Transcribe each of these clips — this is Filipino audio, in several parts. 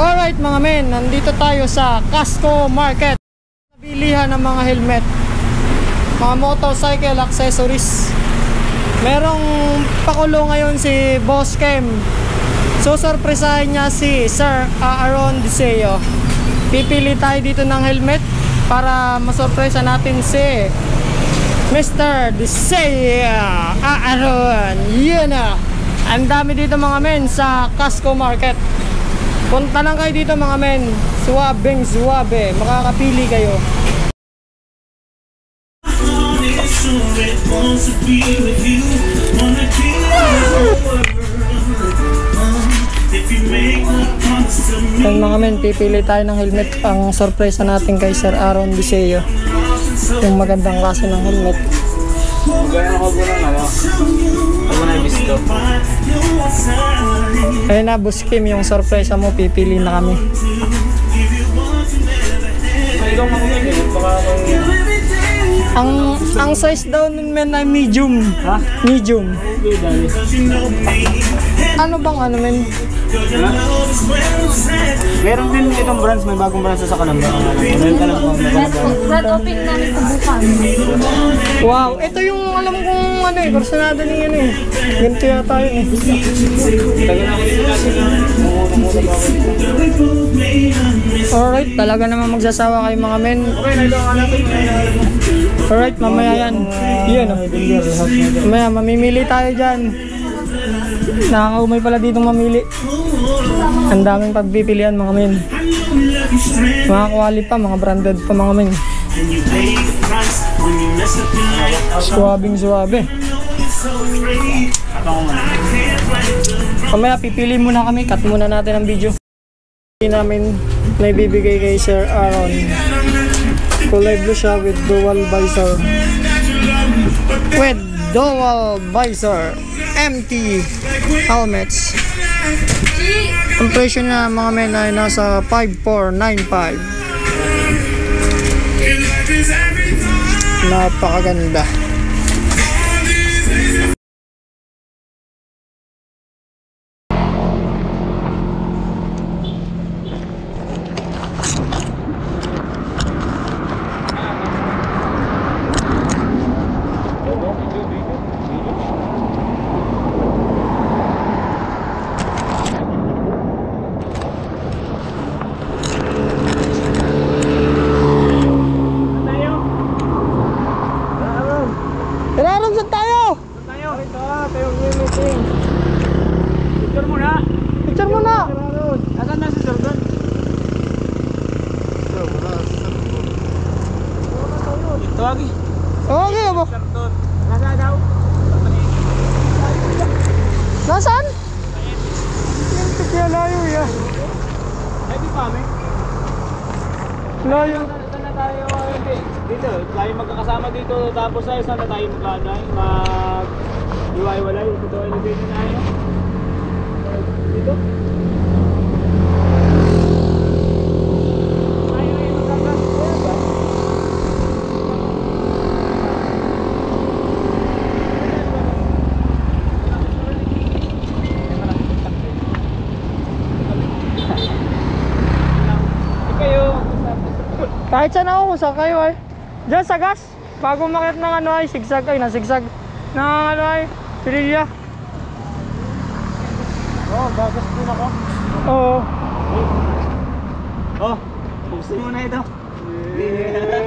Alright mga men, nandito tayo sa Casco Market. Bilihan ng mga helmet, mga motorcycle accessories. Merong pakulo ngayon si Boss Kem. Susurpresahin niya si Sir Aaron Diseo. Pipili tayo dito ng helmet para masurpresa natin si Mr. Diseo Aaron. Yun na. Ang dami dito mga men sa Casco Market. Punta lang kayo dito mga men. Suwabeng suwabe. Makakapili kayo. Yan mga men, pipili tayo ng helmet pang sorpresa natin kay Sir Aaron Diseo. Yung magandang klase ng helmet. Gaya ako po ng ano. Ako na gusto. Ayun na, Boss Kim, yung sorpresa mo, pipili na kami. Ikaw mamimili. Baka Ang ang size daw nun men ay medium. Ha? Medium. Okay. Ano bang ano men? Meron din itong brands. May bagong brands sa kanang ba? Meron ka lang kung red open namin sa bukas. Wow, ito yung alam kong ano eh, personado ni ano eh. Ganito yata yun eh. Tagal ako dito? Alright, talaga naman magsasawa kayo mga men. Okay, na ang hanapin. Alright, mamaya yan. Oh. Mamaya, mamimili tayo dyan. Nakakaumay pala dito mamili. Ang daming pagpipilian mga men. Mga quality pa, mga branded pa mga men. Suwabing suwabe. Mamaya pipili muna kami, cut muna natin ang video. Hindi namin naibibigay kay Sir Aaron. Kulay blue siya with dual visor. With dual visor. MT helmets. Ang presyo na mga men ay nasa 5495. Napakaganda. Kailangan saan tayo? Tayo. Ito, tayo meeting. Picture muna. Picture muna. Asan na si Jordan? Ito lagi. Okay, abo. Jordan. Nasa daw. Nasaan? Yung kaya layo ya. Ay, di pa kami. Layo. Saan na tayo? Hindi. Dito, tayo magkakasama dito. Tapos ay saan na tayo magkakain? Mag... Iwaiwalay. Dito ay nabili na tayo. Dito? Tayo ay magkakasama. Kayo, Kahit saan ako, kung saan kayo ay. Diyan sa gas. Bago makit ng ano ay, sigsag ay, nasigsag. Ng ano ay, Pirilya. Oh, bagas din ako. Oo. Oh, gusto mo na ito.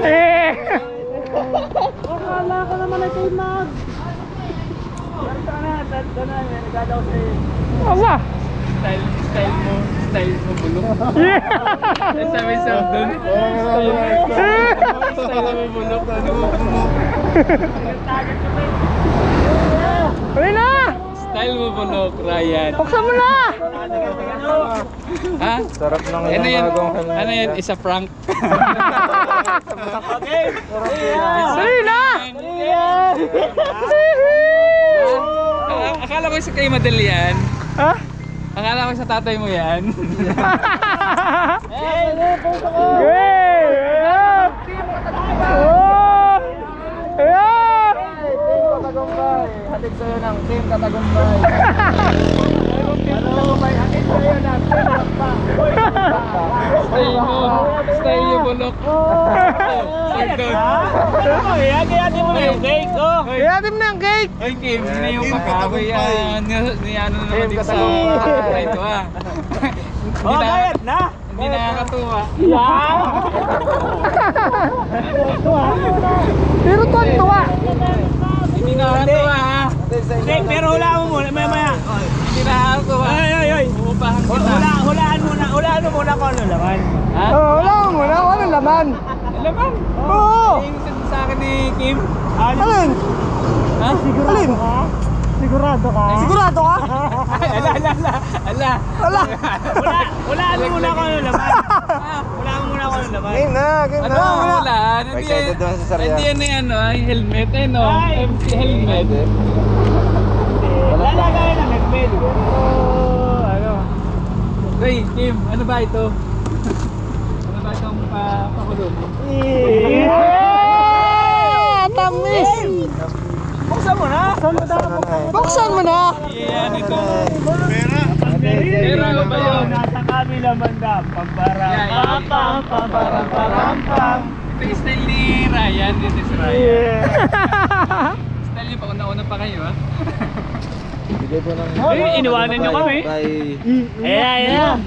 Eh! Akala ko naman ay Mag. Ganda na, ganda na. May nagkadaw sa Aba! style, style mo, style mo bulok. Yeah! Ang sabi sa doon. Style mo bulok. Ano mo bulok? Uwi na! Style mo bulok, Ryan. Buksan mo na! Ha? Sarap ng Ano helmet. Ano yan? Isa prank. Uwi na! Ah, Akala ko sa kay Madel yan. Ha? Akala ko sa tatay mo yan. Eh, ano, puso ko! Hey! Ayan! Oh! Ayan! Team Katagumpay, hatid sa'yo ng Team Katagumpay. Katagumpay, hatid sa'yo ng Team Katagumpay. Stay mo, stay mo bulok. Ano ko yan? Kaya di mo na yung game na ang cake! Ay, Kim, hindi na yung pagkakoy yan. Ni ano na naman dito sa ito ah. Oh, gayat na. Hindi nakakatuwa. Yan. Pero to ang tuwa! Hindi nakakatuwa ha. Hindi, pero hulaan mo muna, maya maya. Hindi nakakatuwa. Ay, ay, ay. Uupahan kita. Hula, hulaan muna, hulaan mo muna kung ano laman. Ha? Oh, wala mo muna, walang laman! Alaman. Oo! Yung sabi sa akin ni Kim. Alin? Ha? Alin? Sigurado ka? Sigurado ka? Ala, ala, ala. Ala. Wala! Hula, hulaan mo muna kung ano laman. Hulaan mo muna kung ano laman. Game na, game Ano na! ang wala? Hindi Excited naman si Sarya. Hindi yan yung ano, ay helmet eh no. Ay. MC helmet. Lalagayan ng helmet. Oh, ano? Hey, Kim, ano ba ito? ano ba itong uh, pakulong? Yeah! Tamis! Buksan mo na. Buksan mo na! Yan ito. Pero ano ba yun? Nasa kabila banda. Pampara, Yeah, yeah. pam, pam, pam. Ito yung style ni Ryan. Dito si Ryan. Style niyo pa kung nauna pa kayo ha. Bigay po ng... Eh, iniwanan niyo kami. Bye. Ayan, ayan.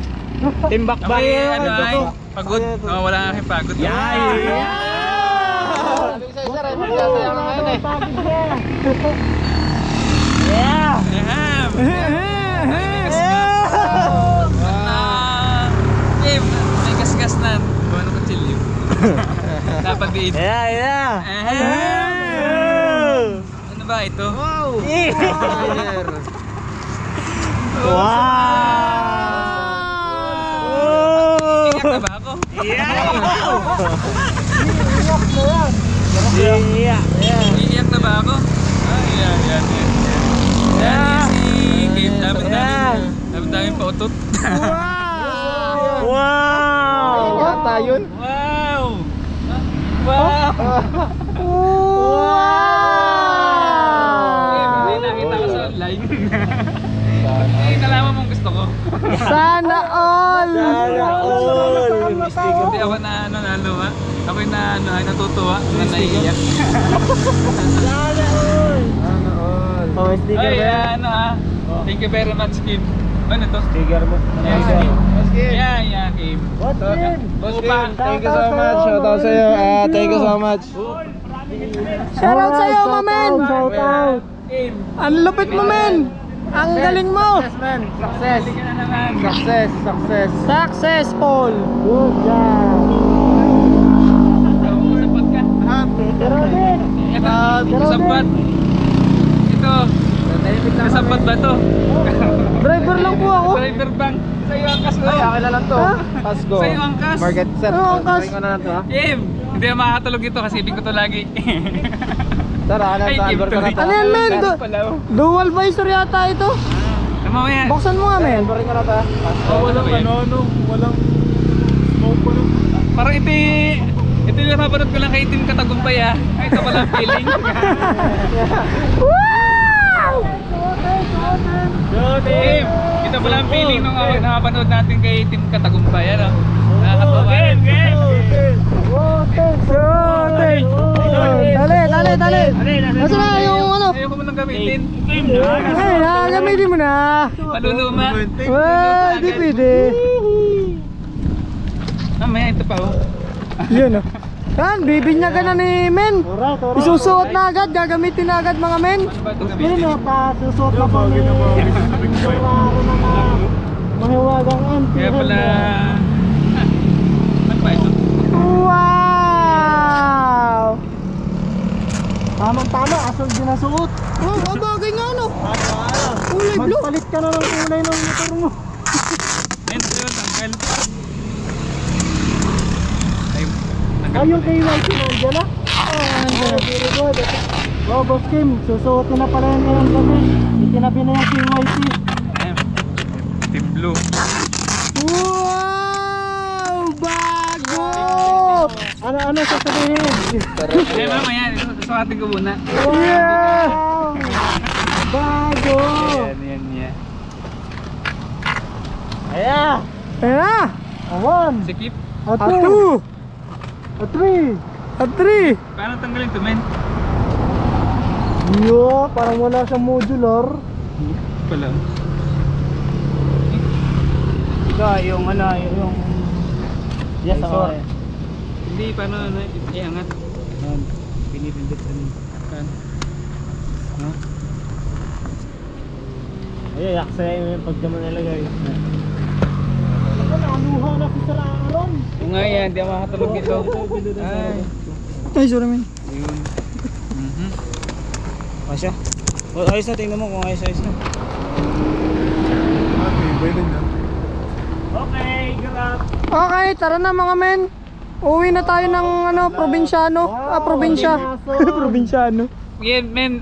Timbak ba? Ano ay, pagod. Oh, wala nga aking pagod. Yeah. Yaham! Ah, Kim, may gasgas na. Gawa ng kutsilyo. Dapat di ito. Yeah, yeah. Ano ba ito? Wow! Iyak na ba ako? Yeah. Na ba ako? Namin pautot. Wow! Yata yun? Wow! Wow! Kim, Hindi nakita ko sa online. Hindi nalaman mong gusto ko. Sana all! Hindi ako na ano na luha. Ako yung na ano ay natutuwa na naiiyak. Oh, sticker Ay, ano ah. Thank you very much, Kim. Ano to? Sticker mo. Yeah, Kim. Yeah, yeah, Kim. Boss Kim, thank you so much. Shout out sa'yo. Ah, thank you so much. Shoutout sa'yo, mamen! Shoutout! Kim. Ang lupit mo, men! Ang galing mo! man. Success. Na naman. Success. Success. Successful! Good job! Sapat ka. Pero din! Ito, sapat. Ito. Kasapat ba to? Driver lang po ako. Driver bank. Sa'yo ang kas ko. Ay, akin na lang to. Pass go. Sa'yo ang kas. Market set. Oo, ang kas. Ko na lang to ha. Kim, hindi na makakatulog ito kasi ibig ko to lagi. Sir, akin na to. Kim, Albert ko na to. Ano yan, oh. dual visor yata ito. Ano mo yan? Buksan mo nga, men. Albert ko na to ha. Pass go. Walang ano, no? Walang smoke pa nun. Parang ito ito yung napapanood ko lang kay Tim Katagumpay ah. Ay, ito pala ang feeling. Tim, ito pala ang feeling nung uh, napapanood natin kay Tim Katagumpay. Ano? Nakakatawa. Game, game! Dali, dali, dali. Nasaan na yung ano? Ayoko mo nang gamitin. Game na! Ay, nakagamitin mo na. Paluluma. Wow, di pwede. Mamaya ito pa oh. Yun, oh. Yan, bibinyagan na ni men. Isusuot na agad, gagamitin na agad mga men. Ito gamitin? Susuot na po ni... Mahiwagang anti. Kaya pala... Ano? Wow! Tamang tama, asal din nasuot. Oh, babagay nga no. Kulay blue. Magpalit ka na ng kulay ng motor mo. Ayun, ito yun. Tanggal. Ay, tanggal Ay, yung. KYC nandiyan na? Oh, very good. Oh, Boss Kim, susuotin na pala yan ngayon gabi. Itinabi na yung KYC. Ayan. Team blue. Wow! Bago! Ano, ano sasabihin? Eh, mamaya. Sukatin ko muna. Yeah! Bago! Yan, yan, yan. Ayan! Ayan na! Awan! Sikip. Atu! Atu! A three. At 3. Paano tanggalin to, men? Yo, parang wala siyang modular. Pala. Ika, yung ano, yung... Yes, ako. Hindi, paano ano, iangat? Pinipindot sa nito. Kan. Ay, yaksay yung pag mo nilagay. Ano, nanuha na si Sir Aaron. Kung nga yan, di ako makatulog dito. Ay. Ay, sorry man. Yun. Mhm. Asya? O, ayos na, tingnan mo kung ayos ayos na. Okay, grab. Okay, tara na mga men. Uwi na tayo ng ano, probinsyano. Ah, probinsya. probinsyano. Yan, men.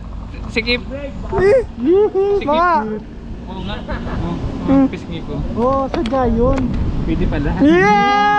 Sikip. Eh, mga. Oo nga. Hmm. Pisngi ko. Oo, oh, sadya yun. Pwede pala. Yeah!